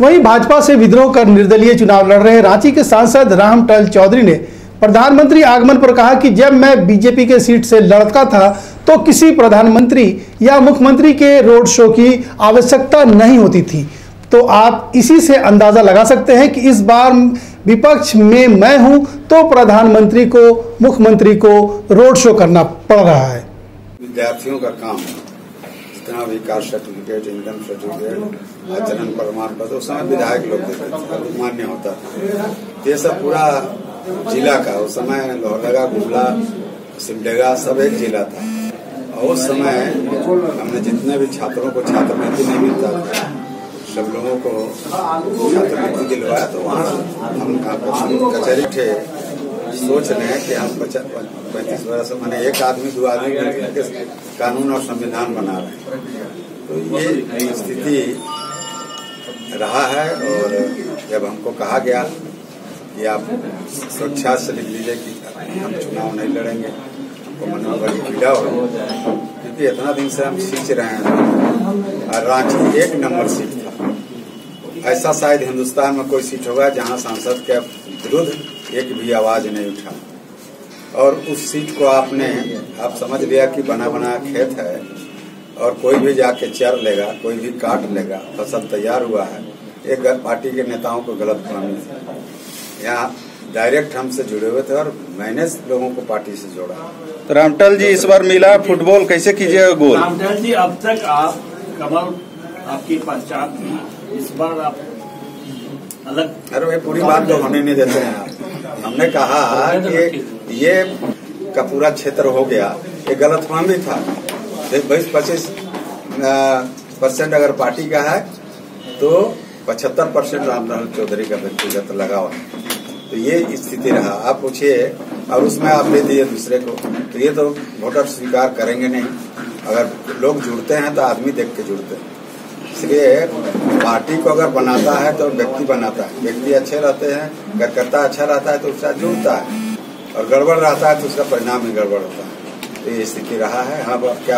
वहीं भाजपा से विद्रोह कर निर्दलीय चुनाव लड़ रहे रांची के सांसद राम टल चौधरी ने प्रधानमंत्री आगमन पर कहा कि जब मैं बीजेपी के सीट से लड़ता था तो किसी प्रधानमंत्री या मुख्यमंत्री के रोड शो की आवश्यकता नहीं होती थी। तो आप इसी से अंदाज़ा लगा सकते हैं कि इस बार विपक्ष में मैं हूँ तो प्रधानमंत्री को, मुख्यमंत्री को रोड शो करना पड़ रहा है। विद्यार्थियों का काम है। जितना भी सर्टिफिकेट इनकम सर्टिफिकेट आचरण प्रमाण पत्र उस समय विधायक लोग देते थे मान्य होता था ये सब पूरा जिला का, उस समय लोहरदगा, गुमला, सिमडेगा, सब एक जिला था। और उस समय हमने जितने भी छात्रों को, छात्रवृत्ति नहीं मिलता था, सब लोगों को छात्रवृत्ति दिलवाया तो वहाँ हम कचहरी थे। सोच रहे हैं कि हम पैंतीस वर्ष, मैंने एक आदमी, दो आदमी कानून और संविधान बना रहे हैं। तो ये स्थिति रहा है और जब हमको कहा गया कि आप सुरक्षा से लिख लीजिए कि हम चुनाव नहीं लड़ेंगे, हमको मन में बड़ी पीड़ा हो क्योंकि इतना दिन से हम सींच रहे हैं। और रांची एक नंबर सीट ऐसा शायद हिंदुस्तान में कोई सीट होगा जहाँ सांसद के विरुद्ध एक भी आवाज़ नहीं उठा। और उस सीट को आपने आप समझ लिया कि बना बना खेत है और कोई भी जाके चर लेगा कोई भी काट लेगा फ़सल तैयार हुआ है एक पार्टी के नेताओं को गलत फहमी थी यहाँ डायरेक्ट हमसे जुड़े हुए थे और मैंने लोगों को पार्टी से जोड़ा। तो रामटल जी इस बार मिला फुटबॉल कैसे कीजिएगा गोल? रामटल जी अब तक आप कमल आपकी पहचान थी। इस बार आप अलग अरे ये पूरी बात तो होने नहीं देते हैं। हमने कहा कि ये का पूरा क्षेत्र हो गया। ये गलत फहमी था। बीस पच्चीस परसेंट अगर पार्टी का है तो पचहत्तर परसेंट रामलाल चौधरी का व्यक्तिगत लगाव है। तो ये स्थिति रहा। आप पूछिए और उसमें आप दे दिए दूसरे को। तो ये तो वोटर स्वीकार करेंगे नहीं। अगर लोग जुड़ते हैं तो आदमी देख के जुड़ते हैं। इसलिए पार्टी को अगर बनाता है तो व्यक्ति बनाता है। व्यक्ति अच्छे रहते हैं, कार्यकर्ता अच्छा रहता है तो उसका जुड़ता है। और गड़बड़ रहता है तो उसका परिणाम भी गड़बड़ होता है। तो ये स्थिति रहा है। हाँ क्या